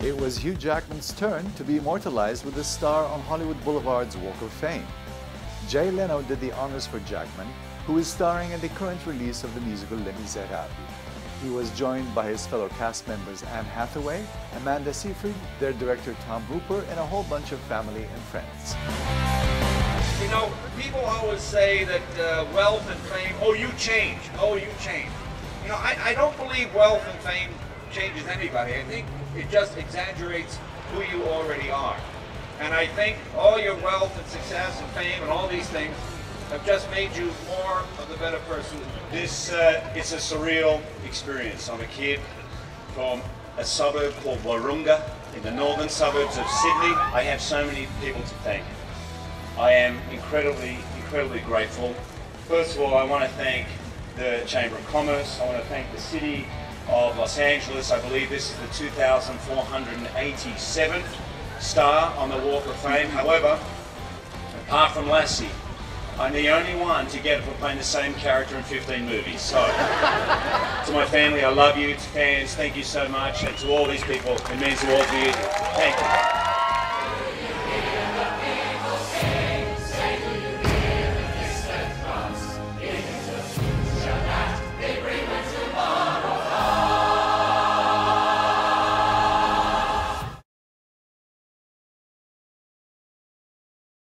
It was Hugh Jackman's turn to be immortalized with a star on Hollywood Boulevard's Walk of Fame. Jay Leno did the honors for Jackman, who is starring in the current release of the musical Les Miserables. He was joined by his fellow cast members Anne Hathaway, Amanda Seyfried, their director Tom Hooper, and a whole bunch of family and friends. You know, people always say that uh, wealth and fame, oh, you change, oh, you change. You know, I, I don't believe wealth and fame changes anybody. I think it just exaggerates who you already are. And I think all your wealth and success and fame and all these things have just made you more of the better person. This uh, is a surreal experience. I'm a kid from a suburb called Wahroonga in the northern suburbs of Sydney. I have so many people to thank. I am incredibly, incredibly grateful. First of all, I want to thank the Chamber of Commerce. I want to thank the City of Los Angeles. I believe this is the 2,487th star on the Walk of Fame. However, apart from Lassie, I'm the only one to get it for playing the same character in 15 movies. So, to my family, I love you. To fans, thank you so much. And to all these people, it means the world to you. Thank you.